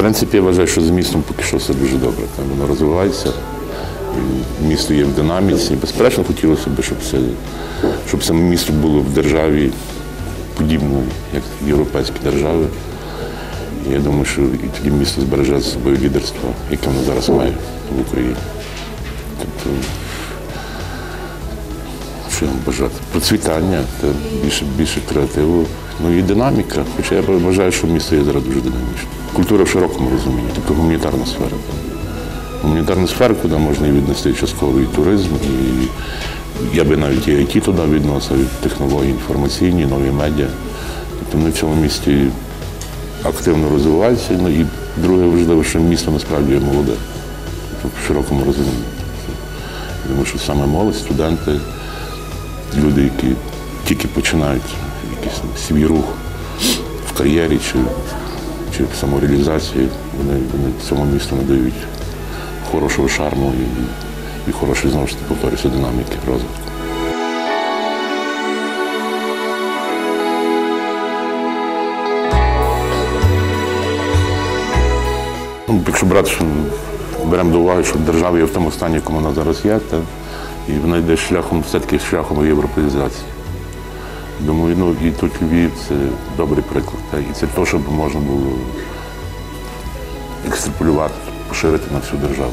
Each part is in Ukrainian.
принципі, я вважаю, що з містом поки що все дуже добре. Там воно розвивається, місто є в динаміці. Безперечно, хотілося б, щоб це, щоб саме місто було в державі подібної, як європейські держави. Я думаю, що і тоді місто збереже за собою лідерство, яке воно зараз має в Україні. Тобто, що вам бажати? Процвітання, та більше, більше креативу, ну і динаміка. Хоча я вважаю, що місто є зараз дуже динамічне. Культура в широкому розумінні, тобто гуманітарна сфера. Гуманітарна сфера, куди можна і віднести частково і туризм, і я би навіть і IT туди відносив, і технології інформаційні, нові медіа. Тобто ми в цьому місті активно розвивається. Ну і друге важливо, що місто насправді є молоде, тобто в широкому розумінні. Думаю, що саме молодь, студенти, люди, які тільки починають якийсь свій рух в кар'єрі чи, чи в самореалізації, вони, вони цьому місту надають хорошого шарму і, і хорошої, знову ж таки, повторюся, динаміки розвитку. Ну, якщо брати, що беремо до уваги, що держава є в тому стані, якому вона зараз є, та, і вона йде шляхом, все-таки шляхом європеїзації. Думаю, ну і тут Львів це добрий приклад. Та, і це те, щоб можна було екстраполювати, поширити на всю державу.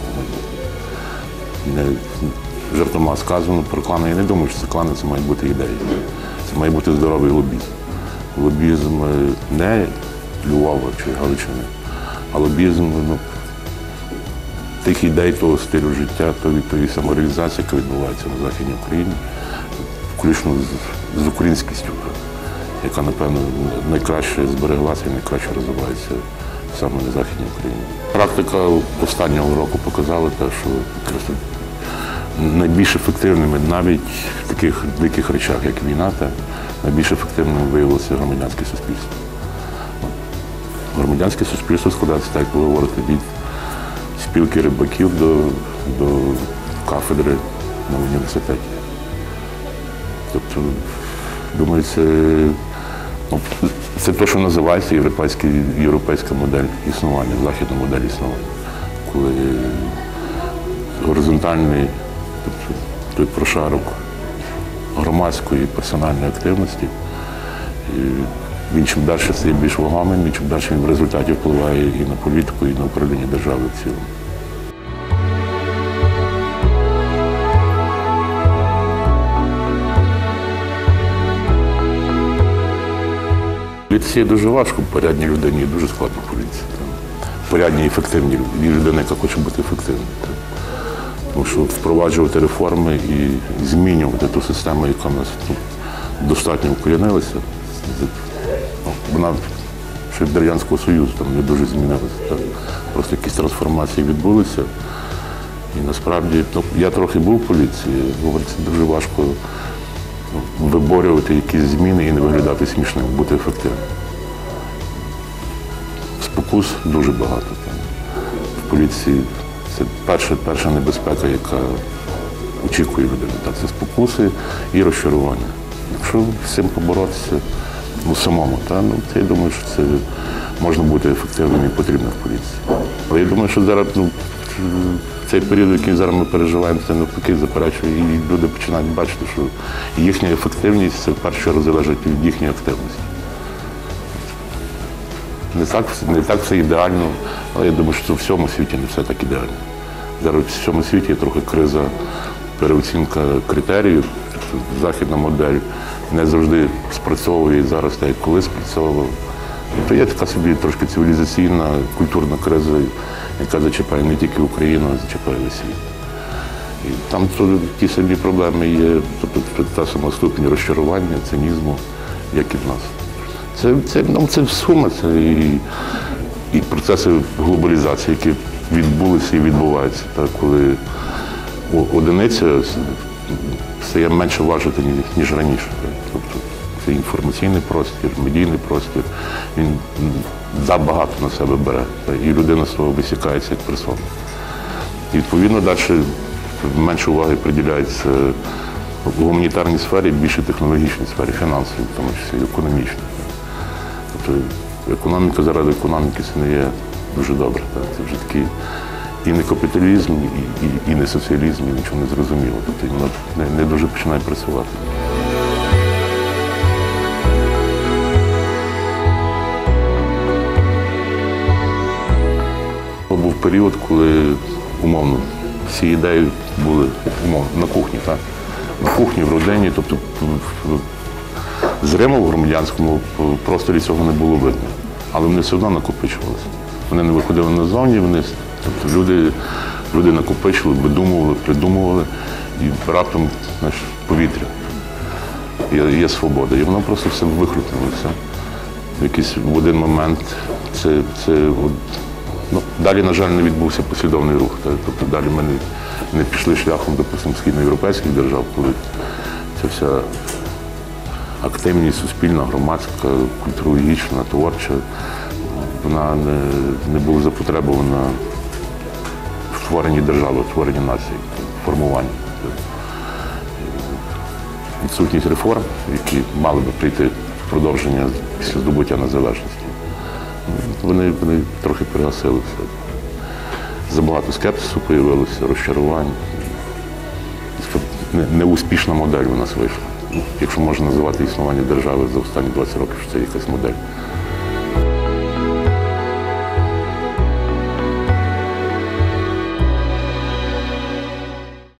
Не, жартома сказано про клани. Я не думаю, що це клани, це має бути ідея. Це має бути здоровий лобізм. Лобізм е, не Львова чи Галичини, а лобізм ну, тих ідей, того стилю життя, тої, тої самореалізації, яка відбувається на Західній Україні, включно з, з українськістю, яка, напевно, найкраще збереглася і найкраще розвивається саме на Західній Україні. Практика останнього року показала те, що найбільш ефективними навіть в таких диких речах, як війна, та найбільш ефективним виявилося громадянське суспільство. Громадянське суспільство складається, так як ви говорите, від спілки рибаків до, до кафедри на університеті. Тобто, думаю, це, ну, це те, що називається європейська, європейська модель існування, західна модель існування. Коли горизонтальний, тобто той прошарок громадської персональної активності, він чим далі стає більш вагомим, і чим далі він в результаті впливає і на політику, і на управління державою в цілому. Поліції дуже важко, порядній людині дуже складно поліція. Порядній і ефективній людині, яка хоче бути ефективною. Тому що впроваджувати реформи і змінювати ту систему, яка в нас ну, достатньо укорінилася, ну, вона ще від Радянського Союзу там не дуже змінилася. Так. Просто якісь трансформації відбулися. І насправді ну, я трохи був в поліції, говорить, дуже важко виборювати якісь зміни і не виглядати смішним, бути ефективним. Спокус дуже багато. В поліції це перша, перша небезпека, яка очікує людину. Так, це спокуси і розчарування. Якщо з цим поборотися ну, самому, та, ну, це, я думаю, що це можна бути ефективним і потрібно в поліції. Але я думаю, що зараз ну, цей період, який зараз ми переживаємо, це навпаки заперечує, і люди починають бачити, що їхня ефективність це в першу чергу залежить від їхньої активності. Не так, не так все ідеально, але я думаю, що в всьому світі не все так ідеально. Зараз в всьому світі є трохи криза, переоцінка критеріїв. Західна модель не завжди спрацьовує зараз, так як колись спрацьовувала. То є така собі трошки цивілізаційна, культурна криза, яка зачіпає не тільки Україну, а зачіпає весь світ. І там ті самі проблеми є, тобто та сама ступінь розчарування, цинізму, як і в нас. Це, це, ну, це сума, це і, і процеси глобалізації, які відбулися і відбуваються. Так, коли одиниця стає менше важити, ніж раніше. Це інформаційний простір, медійний простір, він забагато на себе бере. І людина з того висікається як персона. І відповідно далі менше уваги приділяється в гуманітарній сфері, більше технологічній сфері, фінансовій, в тому числі економічній. Тобто економіка заради економіки це не є дуже добре. Це вже такий і не капіталізм, і, і, і не соціалізм, і нічого не зрозуміло. Тобто воно не, не дуже починає працювати. Був період, коли умовно всі ідеї були умовно на кухні, так? На кухні, в родині, тобто в- зримо в громадянському просторі цього не було видно. Але вони все одно накопичувалися. Вони не виходили назовні, вони, тобто люди, люди накопичили, видумували, придумували, і раптом знаєш, повітря. Є, є свобода. І воно просто все вихлюпнулося. В якийсь в один момент це, це ну, далі, на жаль, не відбувся послідовний рух. Тобто далі ми не, не пішли шляхом, допустимо, східноєвропейських держав, коли ця вся активність суспільна, громадська, культурологічна, творча, вона не, не була запотребована в створенні держави, в створенні нації, в формуванні. Відсутність реформ, які мали би прийти в продовження після здобуття незалежності. Вони, вони трохи пригасили все. Забагато скепсису появилося, розчарувань. Не- Неуспішна модель у нас вийшла. Ну, Якщо можна називати існування держави за останні 20 років, що це якась модель.